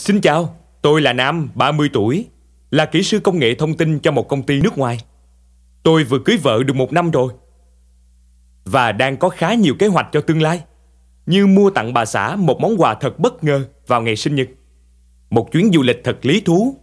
Xin chào, tôi là Nam, 30 tuổi, là kỹ sư công nghệ thông tin cho một công ty nước ngoài. Tôi vừa cưới vợ được một năm rồi và đang có khá nhiều kế hoạch cho tương lai, như mua tặng bà xã một món quà thật bất ngờ vào ngày sinh nhật. Một chuyến du lịch thật lý thú